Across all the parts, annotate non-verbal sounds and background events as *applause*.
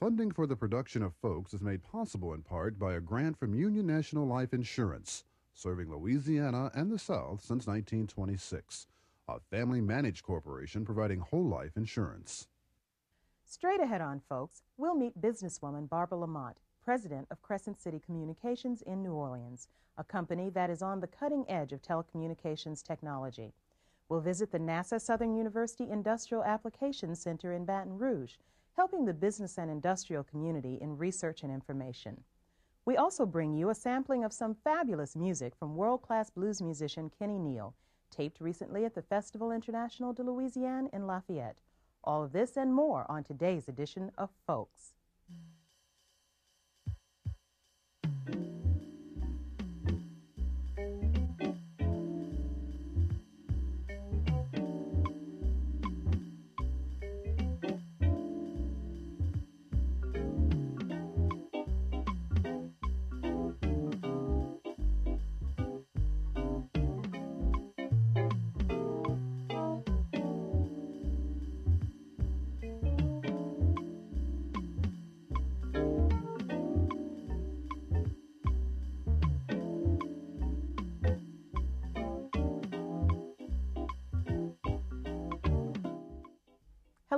Funding for the production of Folks is made possible in part by a grant from Union National Life Insurance, serving Louisiana and the South since 1926. A family managed corporation providing whole life insurance. Straight ahead on, folks, we'll meet businesswoman Barbara Lamont, president of Crescent City Communications in New Orleans, a company that is on the cutting edge of telecommunications technology. We'll visit the NASA Southern University Industrial Applications Center in Baton Rouge helping the business and industrial community in research and information. We also bring you a sampling of some fabulous music from world-class blues musician Kenny Neal, taped recently at the Festival International de Louisiane in Lafayette. All of this and more on today's edition of Folks.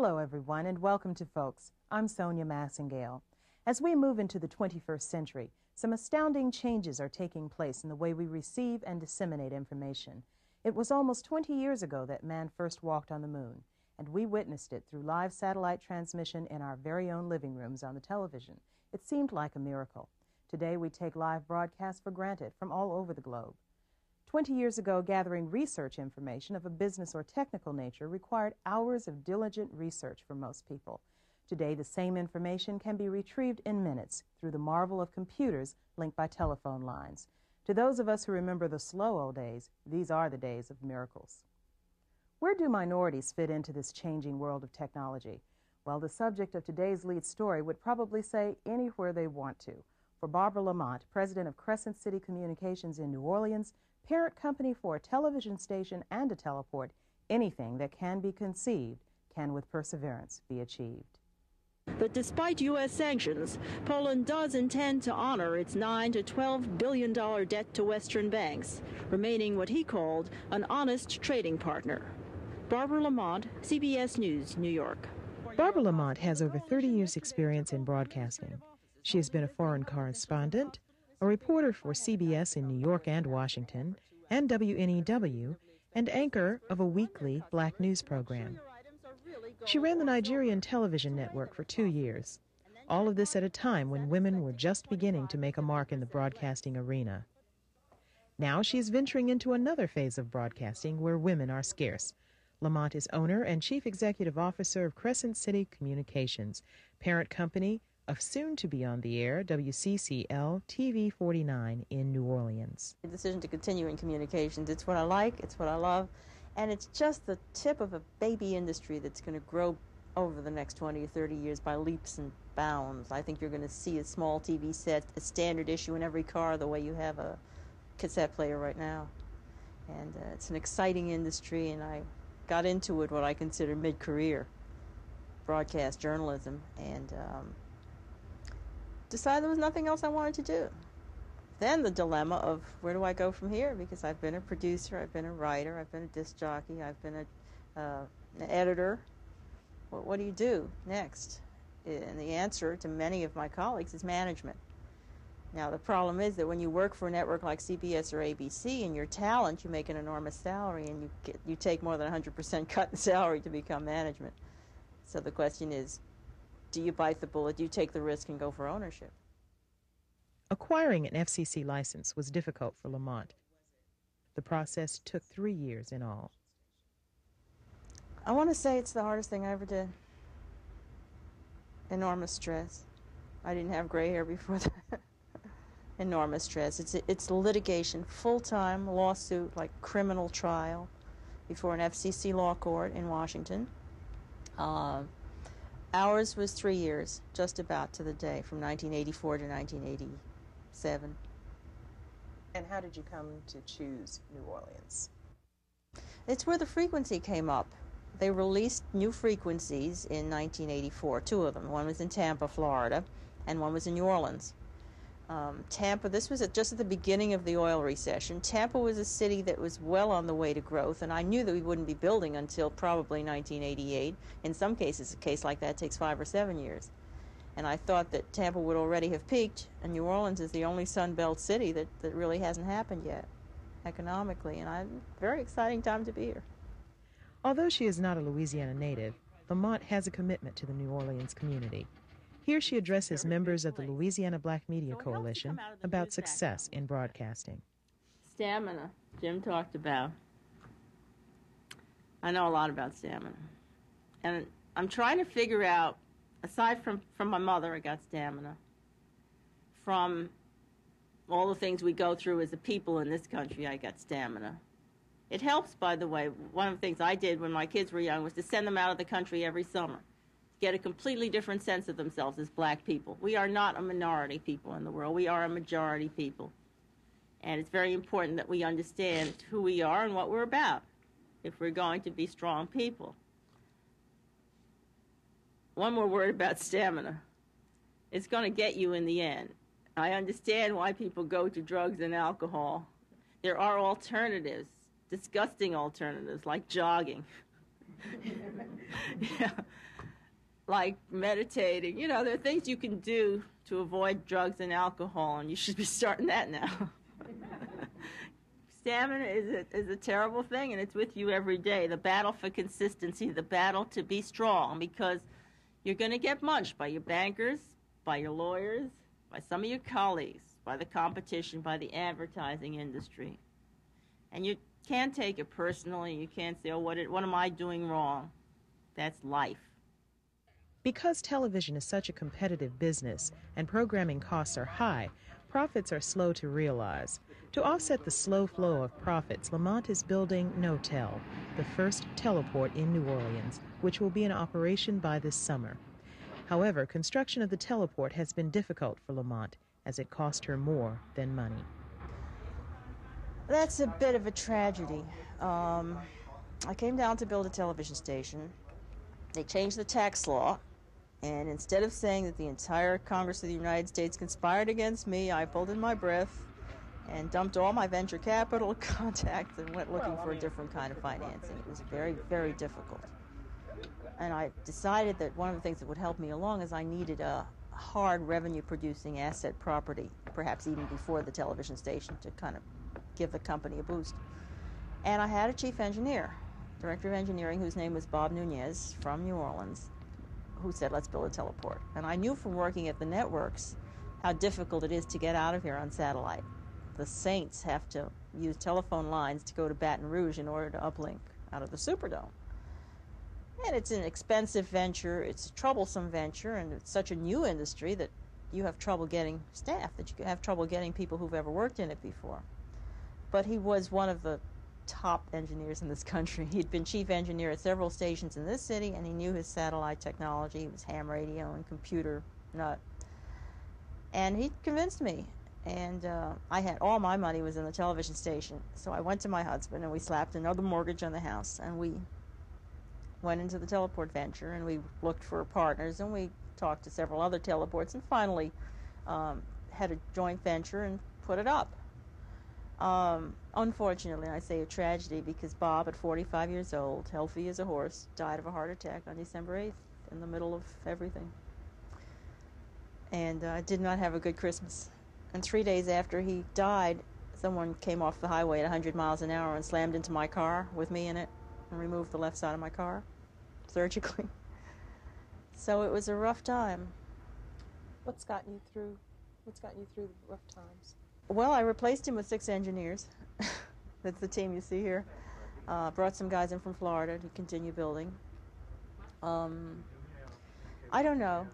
Hello, everyone, and welcome to Folks. I'm Sonya Masingale. As we move into the 21st century, some astounding changes are taking place in the way we receive and disseminate information. It was almost 20 years ago that man first walked on the moon, and we witnessed it through live satellite transmission in our very own living rooms on the television. It seemed like a miracle. Today, we take live broadcasts for granted from all over the globe. 20 years ago, gathering research information of a business or technical nature required hours of diligent research for most people. Today, the same information can be retrieved in minutes through the marvel of computers linked by telephone lines. To those of us who remember the slow old days, these are the days of miracles. Where do minorities fit into this changing world of technology? Well, the subject of today's lead story would probably say anywhere they want to. For Barbara Lamont, president of Crescent City Communications in New Orleans, parent company for a television station and a teleport, anything that can be conceived can with perseverance be achieved. But despite U.S. sanctions, Poland does intend to honor its 9 to 12 billion dollar debt to Western banks, remaining what he called an honest trading partner. Barbara Lamont, CBS News, New York. Barbara Lamont has over 30 years' experience in broadcasting. She has been a foreign correspondent, a reporter for CBS in New York and Washington, and WNEW, and anchor of a weekly black news program. She ran the Nigerian television network for two years. All of this at a time when women were just beginning to make a mark in the broadcasting arena. Now she is venturing into another phase of broadcasting where women are scarce. Lamont is owner and chief executive officer of Crescent City Communications, parent company of soon to be on the air WCCL TV 49 in New Orleans. The decision to continue in communications, it's what I like, it's what I love, and it's just the tip of a baby industry that's going to grow over the next 20 or 30 years by leaps and bounds. I think you're going to see a small TV set, a standard issue in every car, the way you have a cassette player right now. And uh, it's an exciting industry, and I got into it what I consider mid career broadcast journalism. And um, decided there was nothing else I wanted to do. Then the dilemma of where do I go from here? Because I've been a producer, I've been a writer, I've been a disc jockey, I've been a, uh, an editor. What, what do you do next? And the answer to many of my colleagues is management. Now, the problem is that when you work for a network like CBS or ABC and your talent, you make an enormous salary and you, get, you take more than 100% cut in salary to become management. So the question is, do you bite the bullet? Do you take the risk and go for ownership? Acquiring an FCC license was difficult for Lamont. The process took three years in all. I want to say it's the hardest thing I ever did. Enormous stress. I didn't have gray hair before that. *laughs* Enormous stress. It's it's litigation, full-time lawsuit, like criminal trial, before an FCC law court in Washington. Uh, Ours was three years, just about to the day, from 1984 to 1987. And how did you come to choose New Orleans? It's where the frequency came up. they released new frequencies in 1984, two of them. One was in Tampa, Florida, and one was in New Orleans. Um, Tampa, this was at, just at the beginning of the oil recession. Tampa was a city that was well on the way to growth, and I knew that we wouldn't be building until probably 1988. In some cases, a case like that takes five or seven years. And I thought that Tampa would already have peaked, and New Orleans is the only Sun Belt city that, that really hasn't happened yet economically. And I'm very exciting time to be here. Although she is not a Louisiana native, Lamont has a commitment to the New Orleans community. Here she addresses members of the Louisiana Black Media Coalition about success in broadcasting. Stamina, Jim talked about. I know a lot about stamina. And I'm trying to figure out, aside from, from my mother, I got stamina. From all the things we go through as a people in this country, I got stamina. It helps, by the way. One of the things I did when my kids were young was to send them out of the country every summer get a completely different sense of themselves as black people. We are not a minority people in the world. We are a majority people. And it's very important that we understand who we are and what we're about if we're going to be strong people. One more word about stamina. It's going to get you in the end. I understand why people go to drugs and alcohol. There are alternatives, disgusting alternatives, like jogging. *laughs* yeah like meditating. You know, there are things you can do to avoid drugs and alcohol, and you should be starting that now. *laughs* Stamina is a, is a terrible thing, and it's with you every day. The battle for consistency, the battle to be strong, because you're going to get munched by your bankers, by your lawyers, by some of your colleagues, by the competition, by the advertising industry. And you can't take it personally. You can't say, oh, what, what am I doing wrong? That's life. Because television is such a competitive business and programming costs are high, profits are slow to realize. To offset the slow flow of profits, Lamont is building NOTEL, the first teleport in New Orleans, which will be in operation by this summer. However, construction of the teleport has been difficult for Lamont as it cost her more than money. That's a bit of a tragedy. Um, I came down to build a television station. They changed the tax law and instead of saying that the entire Congress of the United States conspired against me, I pulled in my breath and dumped all my venture capital *laughs* contacts and went looking for a different kind of financing. It was very, very difficult. And I decided that one of the things that would help me along is I needed a hard revenue producing asset property, perhaps even before the television station, to kind of give the company a boost. And I had a chief engineer, director of engineering, whose name was Bob Nunez from New Orleans who said, let's build a teleport. And I knew from working at the networks how difficult it is to get out of here on satellite. The Saints have to use telephone lines to go to Baton Rouge in order to uplink out of the Superdome. And it's an expensive venture, it's a troublesome venture, and it's such a new industry that you have trouble getting staff, that you have trouble getting people who've ever worked in it before. But he was one of the top engineers in this country. He'd been chief engineer at several stations in this city, and he knew his satellite technology. He was ham radio and computer nut. And he convinced me. And uh, I had all my money was in the television station. So I went to my husband, and we slapped another mortgage on the house, and we went into the teleport venture, and we looked for partners, and we talked to several other teleports, and finally um, had a joint venture and put it up. Um, unfortunately, I say a tragedy because Bob, at 45 years old, healthy as a horse, died of a heart attack on December 8th in the middle of everything. And uh, did not have a good Christmas. And three days after he died, someone came off the highway at 100 miles an hour and slammed into my car with me in it and removed the left side of my car surgically. *laughs* So it was a rough time. What's gotten you through? What's gotten you through the rough times? Well, I replaced him with six engineers. *laughs* That's the team you see here. Uh, brought some guys in from Florida to continue building. Um, I don't know.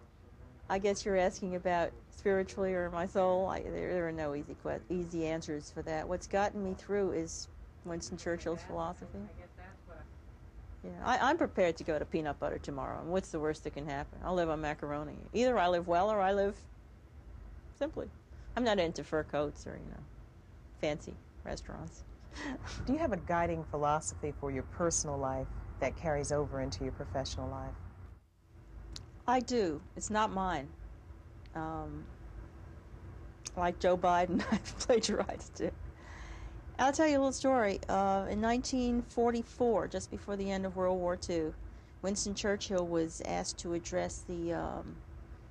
I guess you're asking about spiritually or my soul. I, there, there, are no easy que- easy answers for that. What's gotten me through is Winston Churchill's philosophy. Yeah, I, am prepared to go to peanut butter tomorrow. And what's the worst that can happen? I'll live on macaroni. Either I live well or I live simply. I'm not into fur coats or, you know, fancy restaurants. *laughs* Do you have a guiding philosophy for your personal life that carries over into your professional life? I do. It's not mine. Um, like Joe Biden, *laughs* I've plagiarized it. I'll tell you a little story. Uh, in 1944, just before the end of World War II, Winston Churchill was asked to address the um,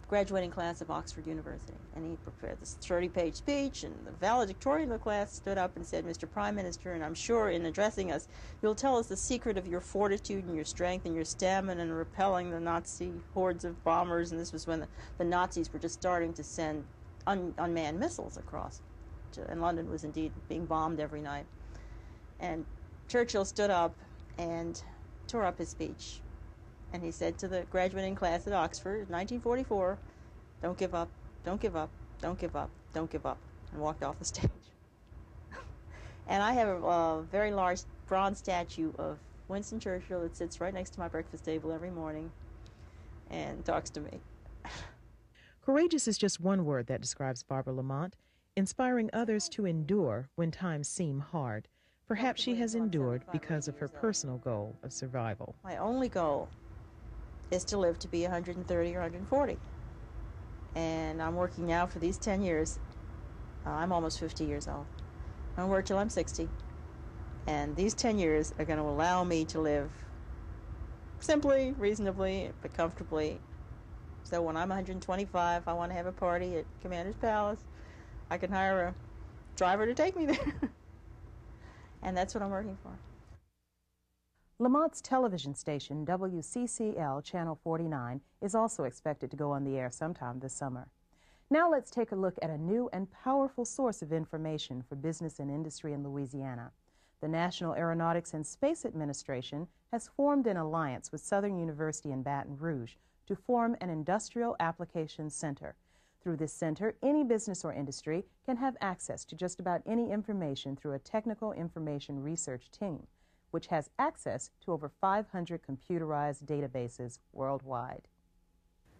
graduating class of Oxford University. And he prepared this 30 page speech, and the valedictorian of the class stood up and said, Mr. Prime Minister, and I'm sure in addressing us, you'll tell us the secret of your fortitude and your strength and your stamina in repelling the Nazi hordes of bombers. And this was when the, the Nazis were just starting to send un, unmanned missiles across. To, and London was indeed being bombed every night. And Churchill stood up and tore up his speech and he said to the graduating class at Oxford, in 1944, "Don't give up, don't give up, don't give up, don't give up," and walked off the *laughs* stage. and I have a, a very large bronze statue of Winston Churchill that sits right next to my breakfast table every morning and talks to me. Courageous is just one word that describes Barbara Lamont, inspiring others to endure when times seem hard. Perhaps she has endured because of her personal goal of survival. My only goal is to live to be 130 or 140. And I'm working now for these 10 years. Uh, I'm almost 50 years old. I'm going to work till I'm 60. And these 10 years are going to allow me to live simply, reasonably, but comfortably. So when I'm 125, I want to have a party at Commander's Palace. I can hire a driver to take me there. *laughs* and that's what I'm working for. Lamont's television station, WCCL Channel 49, is also expected to go on the air sometime this summer. Now let's take a look at a new and powerful source of information for business and industry in Louisiana. The National Aeronautics and Space Administration has formed an alliance with Southern University in Baton Rouge to form an industrial applications center. Through this center, any business or industry can have access to just about any information through a technical information research team which has access to over 500 computerized databases worldwide.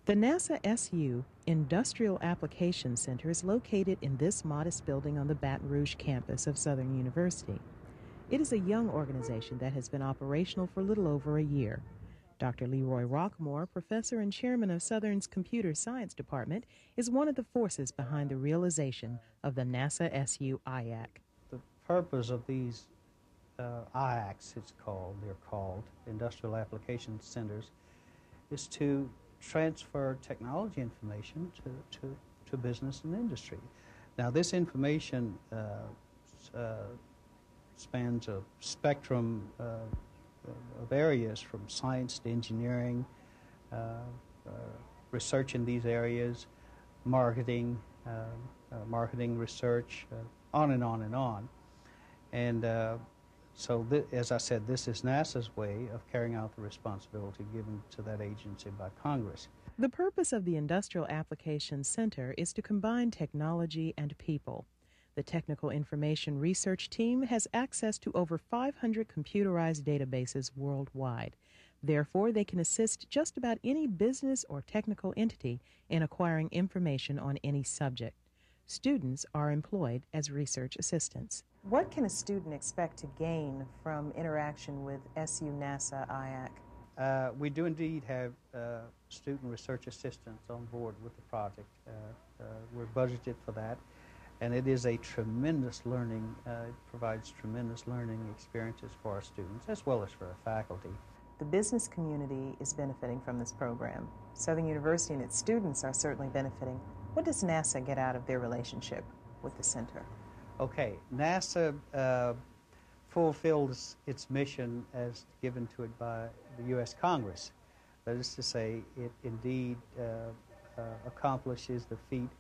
The NASA SU Industrial Application Center is located in this modest building on the Baton Rouge campus of Southern University. It is a young organization that has been operational for little over a year. Dr. Leroy Roquemore, professor and chairman of Southern's Computer Science Department, is one of the forces behind the realization of the NASA SU IAC. The purpose of these uh, IACs, it's called, they're called, Industrial Application Centers, is to transfer technology information to, to, to business and industry. Now, this information uh, uh, spans a spectrum uh, of areas from science to engineering, uh, uh, research in these areas, marketing, marketing research, on and on and on. And so, th- as I said, this is NASA's way of carrying out the responsibility given to that agency by Congress. The purpose of the Industrial Applications Center is to combine technology and people. The Technical Information Research Team has access to over 500 computerized databases worldwide. Therefore, they can assist just about any business or technical entity in acquiring information on any subject. Students are employed as research assistants. What can a student expect to gain from interaction with SU NASA IAC? Uh, we do indeed have uh, student research assistants on board with the project. Uh, uh we're budgeted for that, and it is a tremendous learning, uh, it provides tremendous learning experiences for our students as well as for our faculty. The business community is benefiting from this program. Southern University and its students are certainly benefiting. What does NASA get out of their relationship with the center? Okay, NASA uh, fulfills its mission as given to it by the U.S. Congress. That is to say, it indeed uh, uh, accomplishes the feat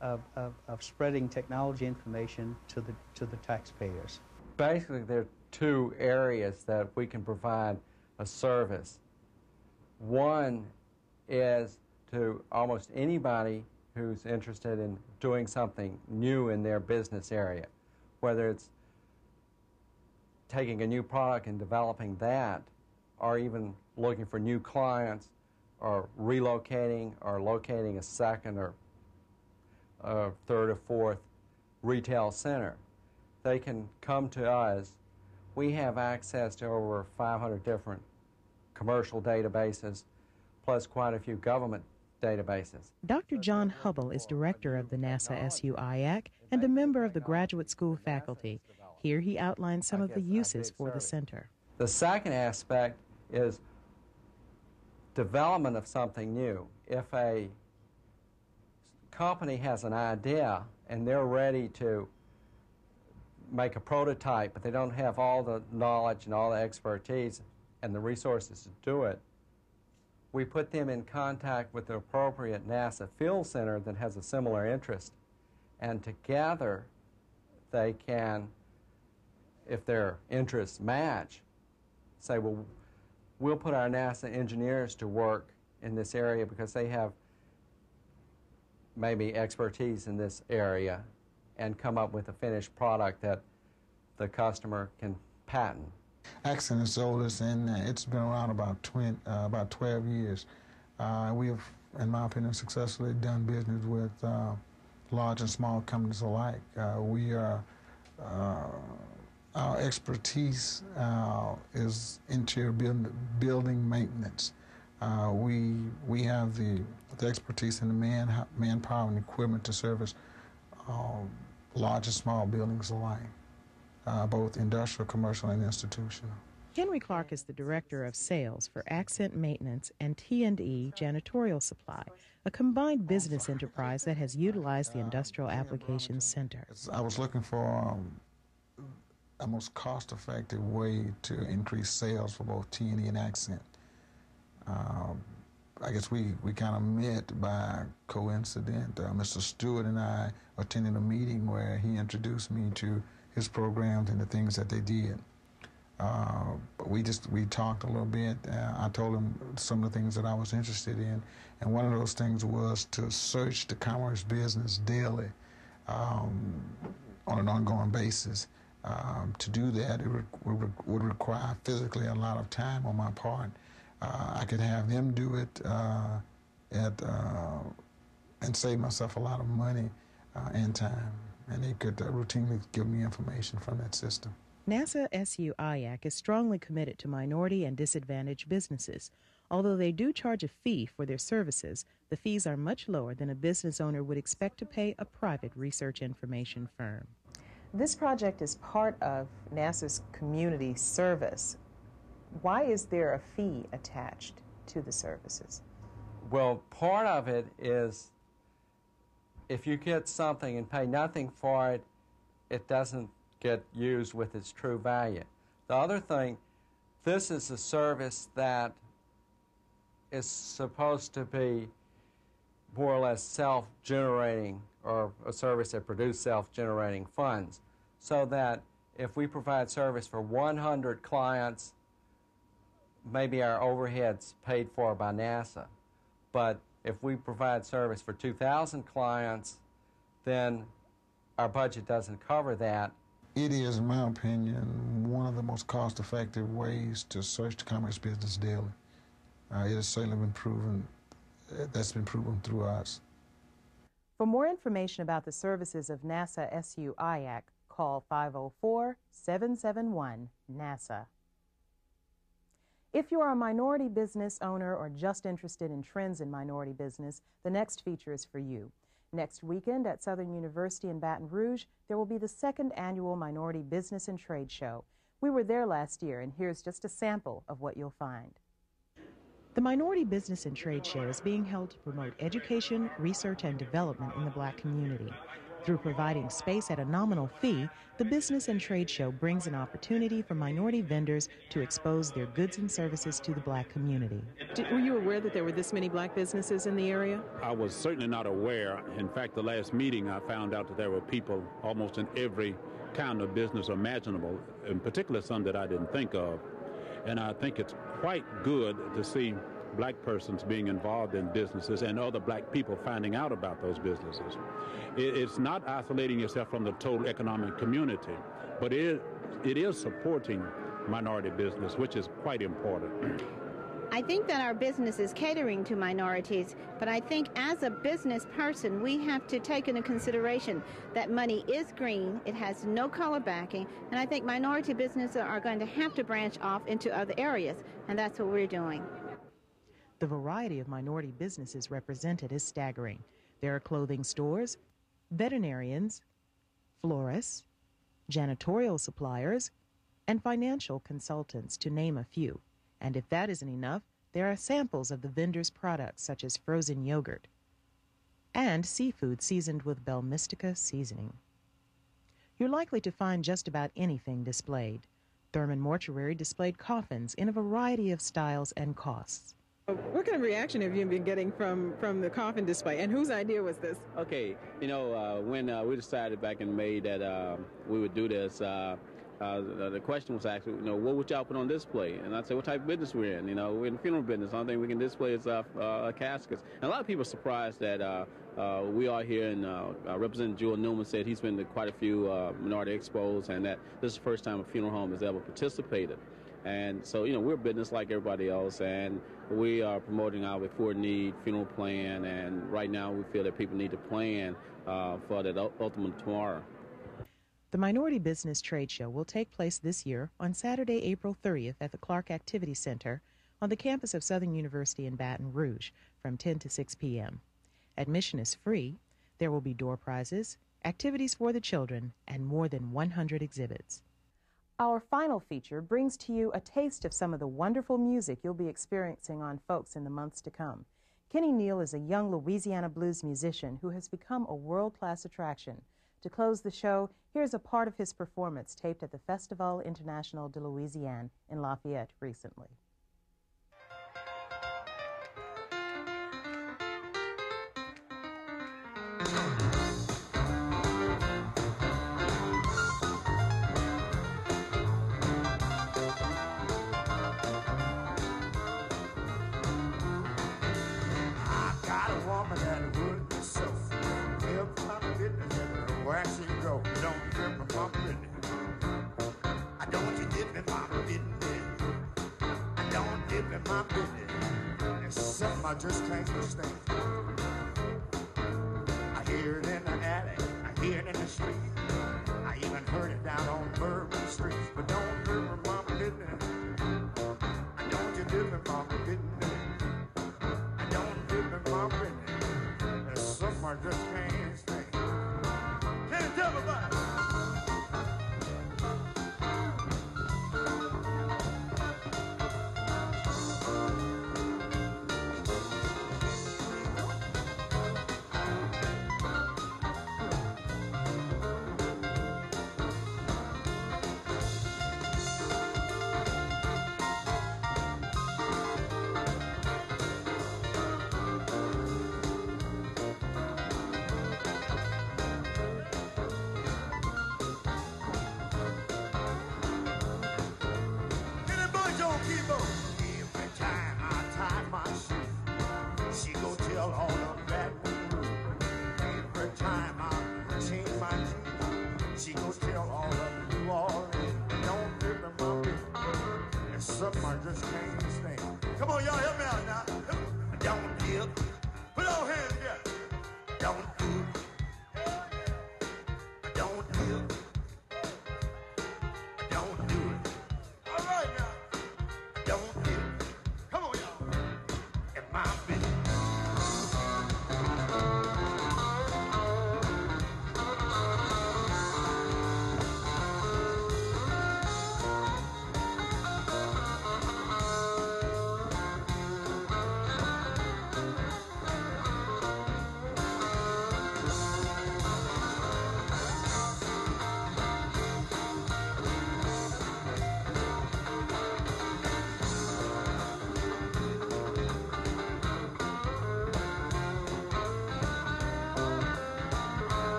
of, of, of, spreading technology information to the, to the taxpayers. Basically, there are two areas that we can provide a service. One is to almost anybody who's interested in doing something new in their business area, whether it's taking a new product and developing that, or even looking for new clients, or relocating, or locating a second or a third or fourth retail center. They can come to us. We have access to over 500 different commercial databases, plus quite a few government databases. Dr. John Hubbell is director of the NASA SUIAC and a member of the graduate school faculty. Here he outlines some of the uses for the center. The second aspect is development of something new. If a company has an idea and they're ready to make a prototype, but they don't have all the knowledge and all the expertise and the resources to do it, we put them in contact with the appropriate NASA field center that has a similar interest. And together, they can, if their interests match, say, well, we'll put our NASA engineers to work in this area because they have maybe expertise in this area and come up with a finished product that the customer can patent. Accent is oldest, and uh, it's been around about 20, uh, about 12 years. Uh, we have, in my opinion, successfully done business with uh, large and small companies alike. Uh, we are uh, our expertise is interior build, building maintenance. we we have the the expertise and the man manpower and equipment to service large and small buildings alike uh, both industrial, commercial, and institutional. Henry Clark is the director of sales for Accent Maintenance and T&E Janitorial Supply, a combined business enterprise that has utilized the Industrial Applications Center. I was looking for um, a most cost-effective way to increase sales for both T&E and Accent. Um, I guess we, we kind of met by coincidence. Uh, Mr. Stewart and I attended a meeting where he introduced me to his programs and the things that they did. Uh, but we just we talked a little bit. Uh, I told him some of the things that I was interested in, and one of those things was to search the commerce business daily, um, on an ongoing basis. Um, to do that, it re- would, require physically a lot of time on my part. Uh, I could have them do it uh, at uh, and save myself a lot of money uh, and time and they could uh, routinely give me information from that system. NASA SU IAC is strongly committed to minority and disadvantaged businesses. Although they do charge a fee for their services, the fees are much lower than a business owner would expect to pay a private research information firm. This project is part of NASA's community service. Why is there a fee attached to the services? Well, part of it is if you get something and pay nothing for it, it doesn't get used with its true value. The other thing, this is a service that is supposed to be more or less self generating or a service that produces self generating funds. So that if we provide service for 100 clients, maybe our overhead's paid for by NASA. But if we provide service for 2,000 clients, then our budget doesn't cover that. It is, in my opinion, one of the most cost effective ways to search the commerce business daily. Uh, it has certainly been proven, uh, that's been proven through us. For more information about the services of NASA SU IAC, call 504 771 NASA. If you are a minority business owner or just interested in trends in minority business, the next feature is for you. Next weekend at Southern University in Baton Rouge, there will be the second annual Minority Business and Trade Show. We were there last year, and here's just a sample of what you'll find. The Minority Business and Trade Show is being held to promote education, research, and development in the black community. Through providing space at a nominal fee, the Business and Trade Show brings an opportunity for minority vendors to expose their goods and services to the black community. Did, were you aware that there were this many black businesses in the area? I was certainly not aware. In fact, the last meeting I found out that there were people almost in every kind of business imaginable, in particular some that I didn't think of. And I think it's quite good to see black persons being involved in businesses and other black people finding out about those businesses. it's not isolating yourself from the total economic community, but it, it is supporting minority business, which is quite important. *clears throat* I think that our business is catering to minorities, but I think as a business person, we have to take into consideration that money is green, it has no color backing, and I think minority businesses are going to have to branch off into other areas, and that's what we're doing. The variety of minority businesses represented is staggering. There are clothing stores, veterinarians, florists, janitorial suppliers, and financial consultants, to name a few. And if that isn't enough, there are samples of the vendors' products, such as frozen yogurt and seafood seasoned with Belle Mystica seasoning. You're likely to find just about anything displayed. Thurman Mortuary displayed coffins in a variety of styles and costs. What kind of reaction have you been getting from, from the coffin display, and whose idea was this? Okay, you know, uh, when uh, we decided back in May that uh, we would do this, uh, uh, the, question was actually, you know, what would y'all put on display? And I said, what type of business we're in? You know, we're in the funeral business. The only thing we can display is uh, caskets. And a lot of people are surprised that we are here, and Representative Jewel Newman said he's been to quite a few minority expos, and that this is the first time a funeral home has ever participated. And so, you know, we're business like everybody else, and we are promoting our before need funeral plan. And right now, we feel that people need to plan uh, for that ultimate tomorrow. The Minority Business Trade Show will take place this year on Saturday, April 30th at the Clark Activity Center on the campus of Southern University in Baton Rouge from 10 to 6 p.m. Admission is free. There will be door prizes, activities for the children, and more than 100 exhibits. Our final feature brings to you a taste of some of the wonderful music you'll be experiencing on Folks in the months to come. Kenny Neal is a young Louisiana blues musician who has become a world class attraction. To close the show, here's a part of his performance taped at the Festival International de Louisiane in Lafayette recently. I just can't understand.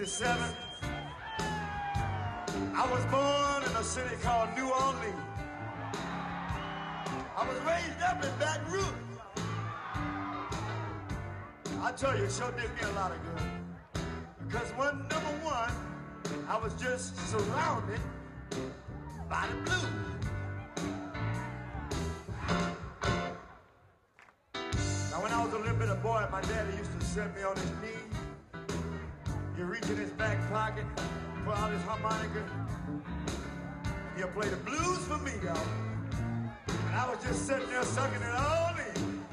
1967. I was born in a city called New Orleans. I was raised up in Baton Rouge. I tell you, it sure did me a lot of good. Because one, number one, I was just surrounded by the blues. Now, when I was a little bit of boy, my daddy used to set me on his knee. Pocket, pull out his harmonica. He'll play the blues for me, y'all. And I was just sitting there sucking it all in.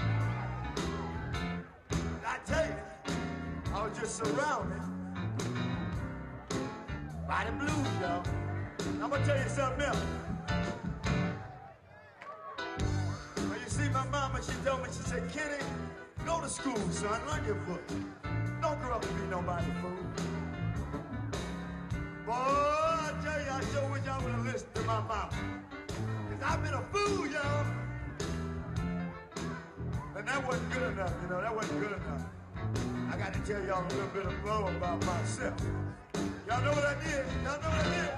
I tell you, I was just surrounded by the blues, y'all. I'm gonna tell you something else. When you see, my mama, she told me, she said, Kenny, go to school, son, learn your book. Don't grow up to be nobody fool. Boy, I tell you, I sure wish I would have listened to my mama. Cause I've been a fool, y'all. And that wasn't good enough, you know, that wasn't good enough. I got to tell y'all a little bit of more about myself. Y'all know what I did? Y'all know what I did?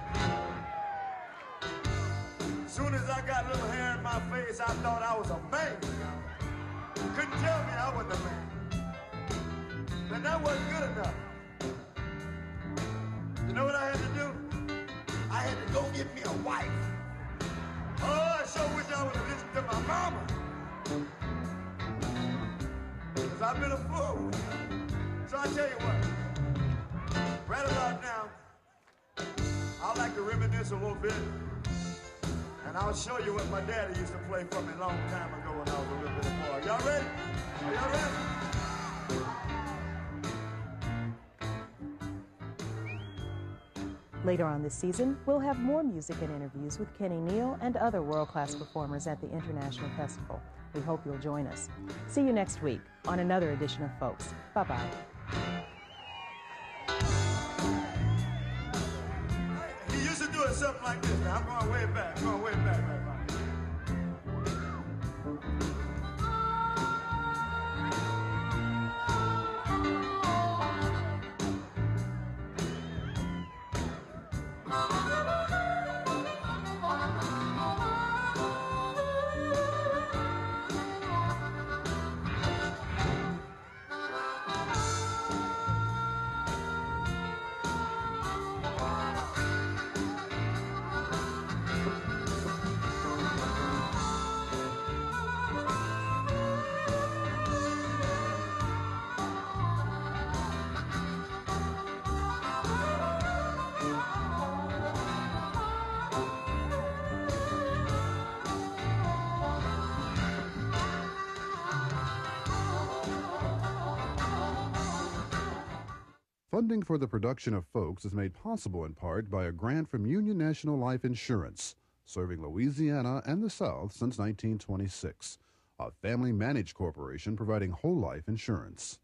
As Soon as I got a little hair in my face, I thought I was a man. Couldn't tell me I wasn't a man. And that wasn't good enough. You know what I had to do? I had to go get me a wife. Oh, I sure wish I would have listened to my mama. Because I've been a fool. So I tell you what, right about now, I like to reminisce a little bit. And I'll show you what my daddy used to play for me a long time ago when I was a little bit of boy. Y'all ready? Are y'all ready? Later on this season, we'll have more music and interviews with Kenny Neal and other world-class performers at the International Festival. We hope you'll join us. See you next week on another edition of Folks. Bye-bye. Funding for the production of Folks is made possible in part by a grant from Union National Life Insurance, serving Louisiana and the South since 1926. A family managed corporation providing whole life insurance.